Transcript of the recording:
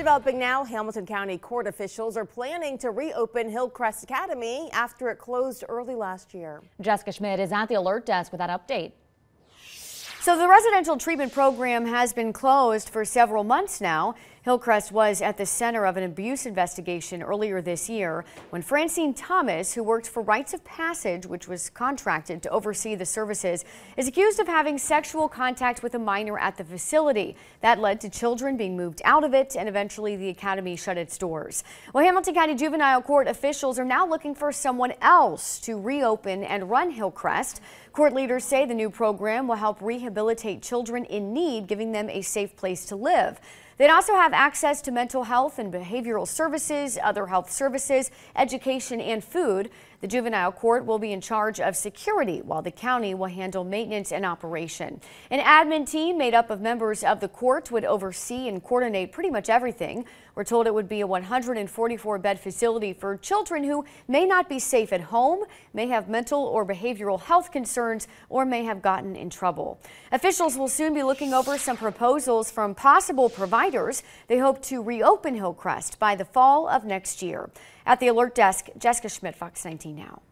Developing now, Hamilton County court officials are planning to reopen Hillcrest Academy after it closed early last year. Jessica Schmidt is at the alert desk with that update. So the residential treatment program has been closed for several months now. Hillcrest was at the center of an abuse investigation earlier this year when Francine Thomas, who worked for Rites of Passage, which was contracted to oversee the services, is accused of having sexual contact with a minor at the facility. That led to children being moved out of it and eventually the academy shut its doors. Well, Hamilton County Juvenile Court officials are now looking for someone else to reopen and run Hillcrest. Court leaders say the new program will help rehabilitate children in need, giving them a safe place to live. They'd also have access to mental health and behavioral services, other health services, education, and food. The juvenile court will be in charge of security while the county will handle maintenance and operation. An admin team made up of members of the court would oversee and coordinate pretty much everything. We're told it would be a 144 bed facility for children who may not be safe at home, may have mental or behavioral health concerns, or may have gotten in trouble. Officials will soon be looking over some proposals from possible providers. They hope to reopen Hillcrest by the fall of next year. At the alert desk, Jessica Schmidt, Fox 19 now.